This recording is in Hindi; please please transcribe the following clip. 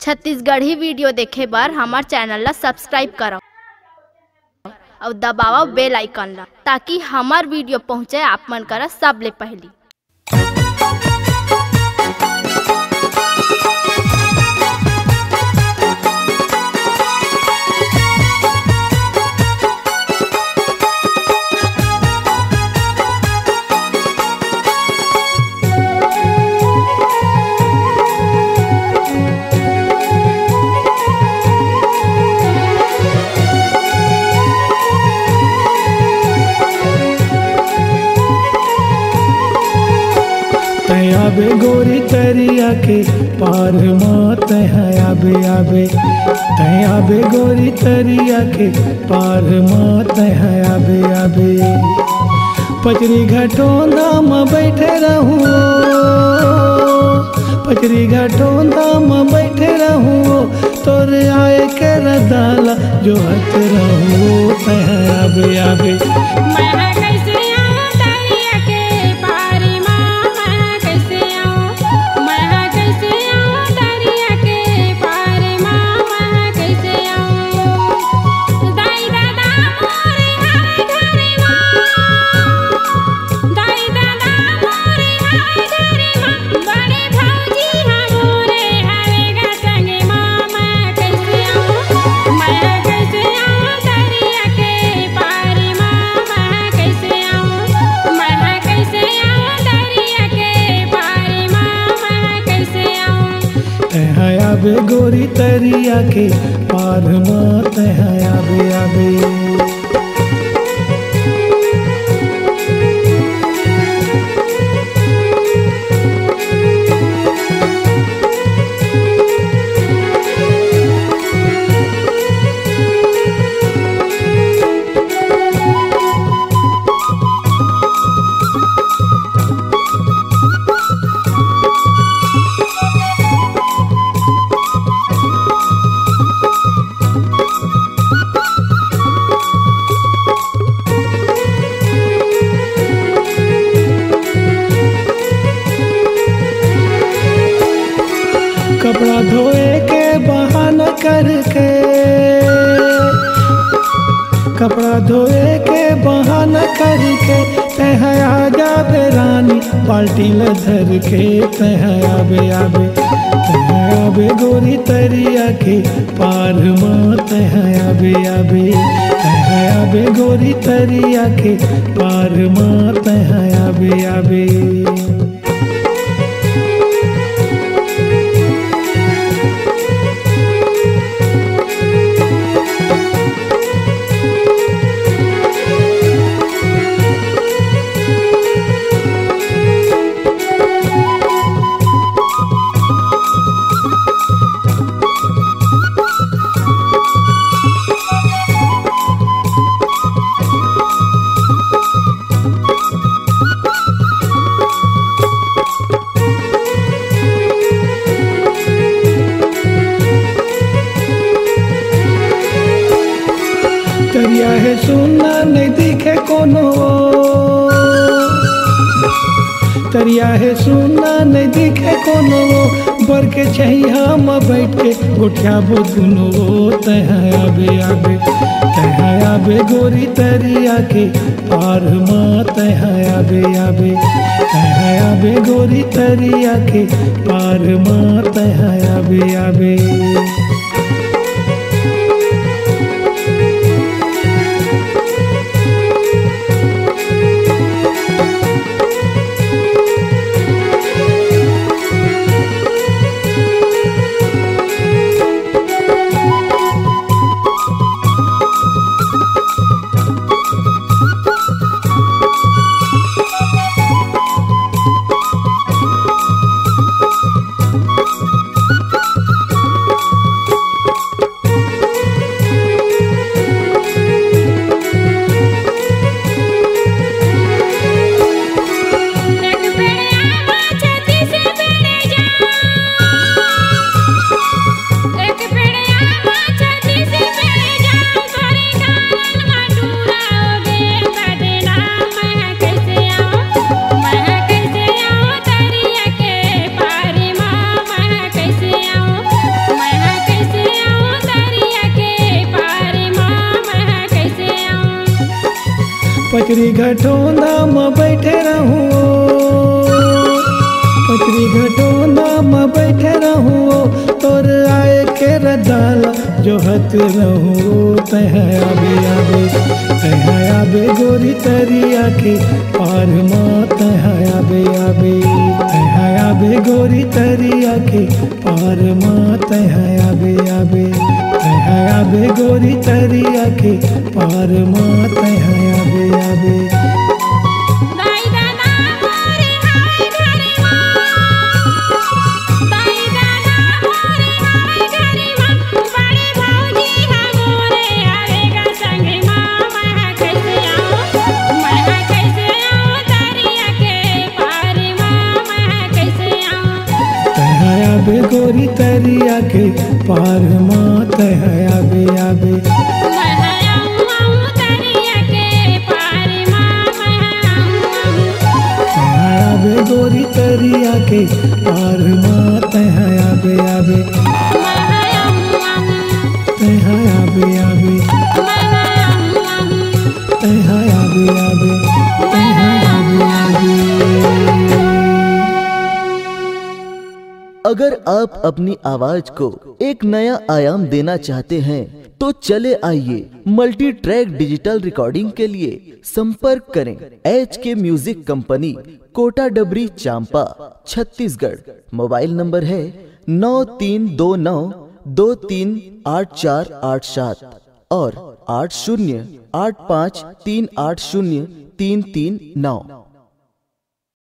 छत्तीसगढ़ी वीडियो देखे बर हमार चैनल ला सब्सक्राइब करो और दबाओ बेल आइकन ला, ताकि हमार वीडियो पहुँचे आप मन करा सबले पहली। आबे गोरी तरिया के पार मात है आबे आबे तय आबे गोरी तरिया के पार मात है आबे आबे पचरी घटोंदा दाम बैठे रहूँ पचरी घटोंदा दाम बैठे रहूँ तोर आए के रदाला जो हत रहूँ तय आबे आबे आबे गोरी तरिया के पार मात है आबे आबे। धोए के बहाना करके तह आजा बेरानी बाल्टी ल धर के तह आबे आबे। तह आबे गोरी तरिया के पार माँ तह आबे आबे। तह आबे गोरी तरिया के पार माँ तह आबे आबे। करिया है सुनना, नहीं दिखे कोनो तरिया है सुनना, नहीं दिखे कोनो बर के छैया में बैठ के गोठिया बुदुनो तह आबे आबे, तह आबे गोरी तरिया के पार माँ। तह आबे आबे, तह आबे गोरी तरिया के पार माँ। तह आबे आबे। पचरी घटोंदा में बैठे रहूँ पचरी घटोंदा में बैठे रहूँ तोर आए के रदाल जो हत रहूँ तह आबे आबे, तह आबे, गोरी तरिया के पार माँ तह आबे आबे, तह आबे, गोरी तरिया के पार माँ तह आबे आबे। आबे गोरी तरी आखे पार मात है आबे आबे दरिया के पार मात है अबे अबे गोरी तरिया के पार मात है आबे आबे आबे आबे अगर आप अपनी आवाज़ को एक नया आयाम देना चाहते हैं तो चले आइए मल्टी ट्रैक डिजिटल रिकॉर्डिंग के लिए संपर्क करें एच के म्यूज़िक कंपनी कोटा डबरी चांपा छत्तीसगढ़ मोबाइल नंबर है नौ तीन दो नौ, दो तीन आठ चार आठ सात और आठ शून्य आठ पाँच तीन आठ शून्य तीन तीन नौ।